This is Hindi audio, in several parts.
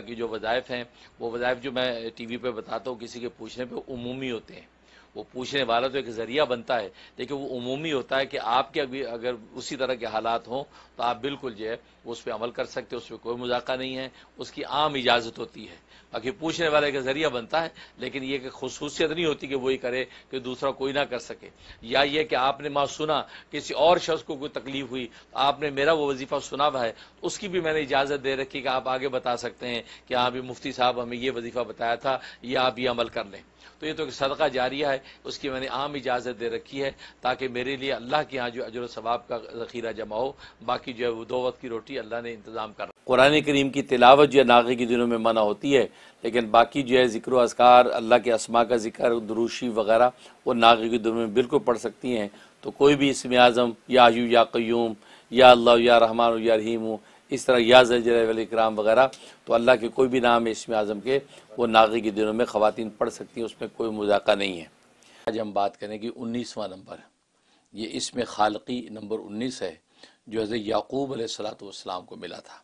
की जो वज़ायफ़ हैं, वो वज़ायफ़ जो मैं टीवी पे बताता हूँ, किसी के पूछने पे उमूमी होते हैं। वो पूछने वाला तो एक ज़रिया बनता है लेकिन वो उमूमी होता है कि आपके अभी अगर उसी तरह के हालात हों तो आप बिल्कुल जो है उस पर अमल कर सकते हो, उस पर कोई मजाका नहीं है, उसकी आम इजाज़त होती है। बाकी पूछने वाले का ज़रिया बनता है, लेकिन ये कि खसूसियत नहीं होती कि वही करे, कि दूसरा कोई ना कर सके। या ये कि आपने माँ सुना, किसी और शख्स को कोई तकलीफ़ हुई तो आपने मेरा वो वजीफा सुना हुआ है, उसकी भी मैंने इजाज़त दे रखी कि आप आगे बता सकते हैं कि हाँ भी मुफ्ती साहब हमें ये वजीफा बताया था, ये आप ये अमल कर लें। तो ये तो सदका जारिया है, उसकी मैंने आम इजाज़त दे रखी है, ताकि मेरे लिए अल्लाह के यहाँ जो अजर सवाब का जखीरा जमा हो, बाकी जो है वो दो वक्त की रोटी अल्लाह ने इंतज़ाम कर कुरान करीम की तिलावत जो है नागे के दिनों में मना होती है, लेकिन बाकी जो है ज़िक्र असकार अल्लाह के असमा का ज़िक्र, दरूशी वगैरह, वो नागे के दिनों में बिल्कुल पढ़ सकती हैं। तो कोई भी इसम आज़म, या यू या क्यूम, या अल्लाह, या रहमान, या रहीम इस तरह या जजराम वगैरह तो अल्लाह के कोई भी नाम है इसमें आज़म के, वो नागी के दिनों में ख़वान पढ़ सकती हैं, उसमें कोई मजाका नहीं है। आज हम बात करें कि उन्नीसवां नंबर, ये इसमें खालकी नंबर उन्नीस है, जो हज़रत याकूब सलाम को मिला था।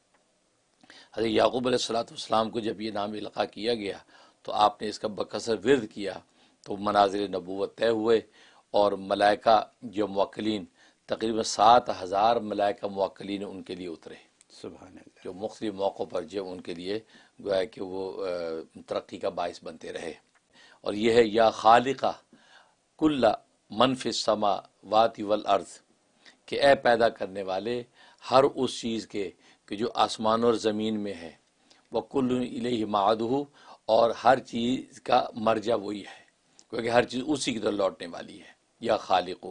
हज़रत याकूब सलाम को जब ये नाम इलाका किया गया तो आपने इसका बकसर विरद किया तो मनाजिर नबूत तय हुए और मलाइका जो मवक्लिन तकरीबन सात हज़ार मलाइका मवक्लिन उनके लिए उतरे। जो मुख्तलि मौक़ों पर जो उनके लिए गोया कि वो तरक्की का बायस बनते रहे। और यह है, या खालिका कुल्ला मनफ़ समा वाति वल अर्ज़, कि ए पैदा करने वाले हर उस चीज़ के, कि जो आसमान और ज़मीन में है, वह कुल्ल मादू और हर चीज़ का मर्जा वही है, क्योंकि हर चीज़ उसी की तरह लौटने वाली है। या खालिक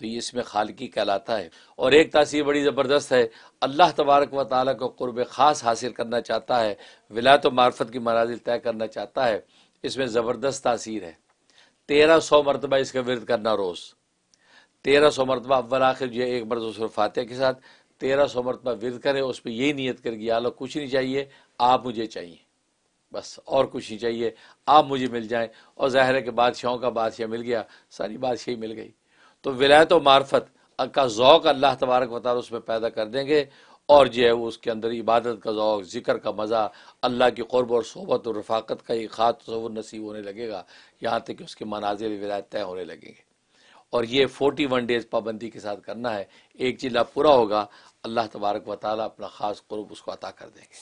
तो ये इसमें खालकी कहलाता है। और एक तासीर बड़ी ज़बरदस्त है, अल्लाह तबारक व ताली को क़ुरब ख़ास हासिल करना चाहता है, विलायत मार्फत की मनाजिल तय करना चाहता है, इसमें ज़बरदस्त तासीर है। तेरह सौ मरतबा इसका विरद करना रोज़। तेरह सौ मरतबा अव्वल, आखिर जो एक मरत फातह के साथ। तेरह सौ मरतबा विरद करें, उस पर यही नीयत कर गया लो कुछ नहीं चाहिए, आप मुझे चाहिए। बस और कुछ नहीं चाहिए, आप मुझे मिल जाएँ। और ज़ाहिर है कि बादशाहों का बादशाह मिल गया, सारी बादशाही मिल गई। तो विलायत मार्फत का ज़ौक अल्लाह तबारक वाल उसमें पैदा कर देंगे और जो है वो उसके अंदर इबादत का ज़ौक, ज़िक्र का मज़ा, अल्लाह की क़ुरब और सोबत और रफ़ाकत का एक ख़ात तस्वुर नसीब होने लगेगा। यहाँ तक कि उसके मनाजिर विलायत तय होने लगेंगे। और ये फोर्टी वन डेज़ पाबंदी के साथ करना है। एक जिला पूरा होगा, अल्लाह तबारक वाली अपना ख़ास क़ुरब उसको अता कर देंगे।